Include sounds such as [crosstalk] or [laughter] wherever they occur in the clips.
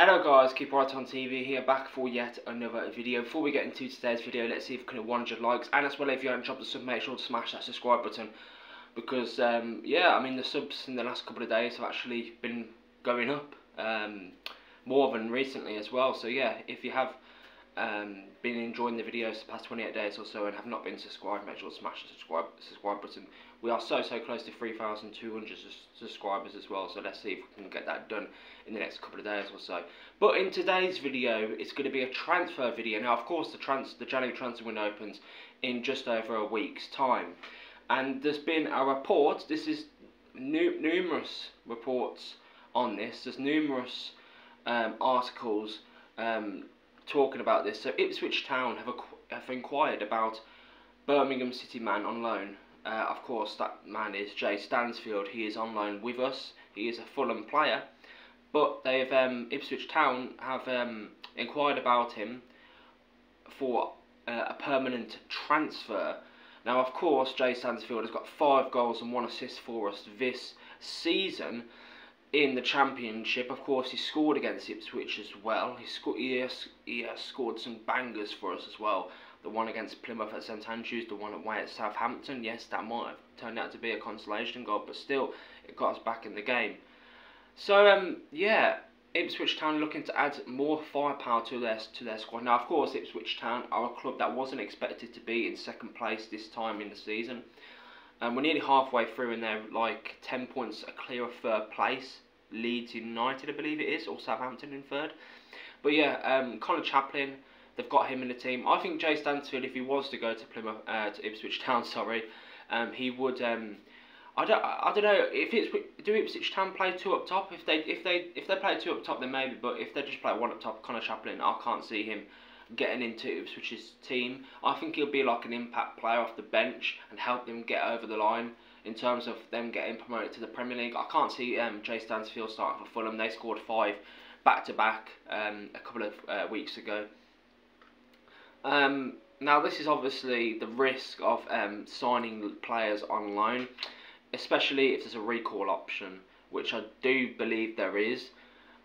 Hello guys, Keep Right On TV here, back for yet another video. Before we get into today's video, let's see if we can hit 100 likes. And as well, if you haven't dropped the sub, make sure to smash that subscribe button. Because, um, yeah, I mean, the subs in the last couple of days have actually been going up. Um, more than recently as well. So yeah, if you have um, been enjoying the videos the past 28 days or so and have not been subscribed, make sure to smash the subscribe subscribe button. We are so so close to 3,200 subscribers as well, so let's see if we can get that done in the next couple of days or so. But in today's video, it's going to be a transfer video. Now, of course, the trans the January transfer window opens in just over a week's time, and there's been a report. This is nu numerous reports on this. There's numerous um, articles. Um, talking about this. So Ipswich Town have, have inquired about Birmingham City man on loan. Uh, of course, that man is Jay Stansfield. He is on loan with us. He is a Fulham player. But they've um, Ipswich Town have um, inquired about him for uh, a permanent transfer. Now, of course, Jay Stansfield has got five goals and one assist for us this season in the championship. Of course, he scored against Ipswich as well. He, sco he, has, he has scored some bangers for us as well. The one against Plymouth at St Andrews, the one away at Southampton. Yes, that might have turned out to be a consolation goal, but still, it got us back in the game. So, um, yeah, Ipswich Town looking to add more firepower to their to their squad. Now, of course, Ipswich Town are a club that wasn't expected to be in second place this time in the season. Um, we're nearly halfway through and they're like 10 points a clear of third place. Leeds United, I believe it is, or Southampton in third. But yeah, um, Conor Chaplin, they've got him in the team. I think Jay Stansfield, if he was to go to Plymouth, uh, to Ipswich [laughs] Town, sorry, um, he would. Um, I don't. I don't know if it's do Ipswich Town play two up top. If they if they if they play two up top, then maybe. But if they just play one up top, Conor Chaplin, I can't see him getting into Ipswich's team. I think he'll be like an impact player off the bench and help them get over the line in terms of them getting promoted to the Premier League. I can't see um, Jay Stansfield starting for Fulham. They scored five back to back um, a couple of uh, weeks ago. Um, now this is obviously the risk of um, signing players on loan, especially if there's a recall option, which I do believe there is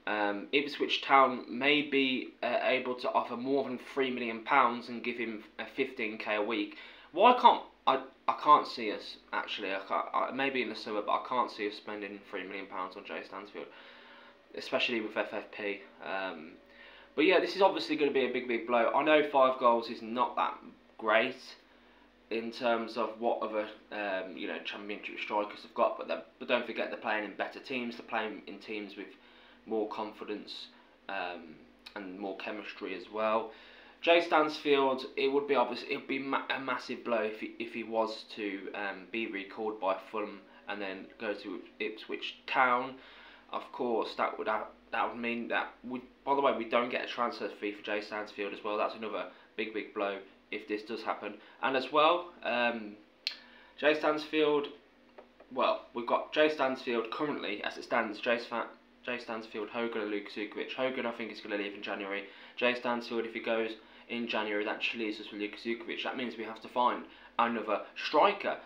um, Ipswich Town may be uh, able to offer more than three million pounds and give him a 15k a week. Why can't I? I can't see us actually. I can't, I, maybe in the summer, but I can't see us spending three million pounds on Jay Stansfield, especially with FFP. Um, but yeah, this is obviously going to be a big, big blow. I know five goals is not that great in terms of what other um, you know championship strikers have got, but but don't forget they're playing in better teams. They're playing in teams with more confidence um, and more chemistry as well. Jay Stansfield, it would be obvious, it would be ma a massive blow if he, if he was to um, be recalled by Fulham and then go to Ipswich Town. Of course, that would have, that would mean that we. By the way, we don't get a transfer fee for Jay Stansfield as well. That's another big big blow if this does happen. And as well, um, Jay Stansfield. Well, we've got Jay Stansfield currently, as it stands. Jay Jay Stansfield, Hogan and Lukas Jutkiewicz. Hogan I think is going to leave in January. Jay Stansfield if he goes in January that actually leaves us with Lukas Jutkiewicz. That means we have to find another striker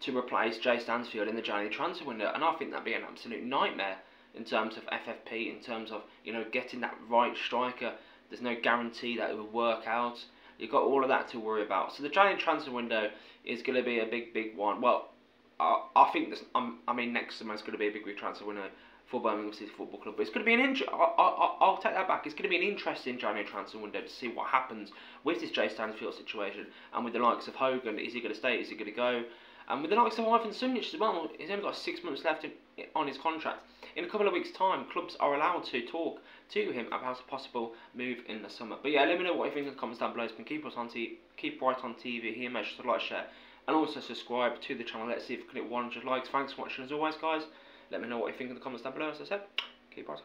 to replace Jay Stansfield in the January transfer window and I think that'd be an absolute nightmare in terms of FFP, in terms of you know getting that right striker. There's no guarantee that it will work out. You've got all of that to worry about. So the January transfer window is going to be a big, big one. Well, I, I think this. Um, I mean, next summer is going to be a big, transfer window for Birmingham City Football Club. But it's going to be an inter- I, will take that back. It's going to be an interesting January transfer window to see what happens with this Jay Stansfield situation and with the likes of Hogan. Is he going to stay? Is he going to go? And with the likes of Ivan Sunjic as well, he's only got six months left in, on his contract. In a couple of weeks' time, clubs are allowed to talk to him about a possible move in the summer. But yeah, let me know what you think in the comments down below. And keep us on t- keep right on TV here. Make sure to like, share, and also subscribe to the channel. Let's see if we can hit 100 likes. Thanks for watching as always, guys. Let me know what you think in the comments down below. As I said, keep on.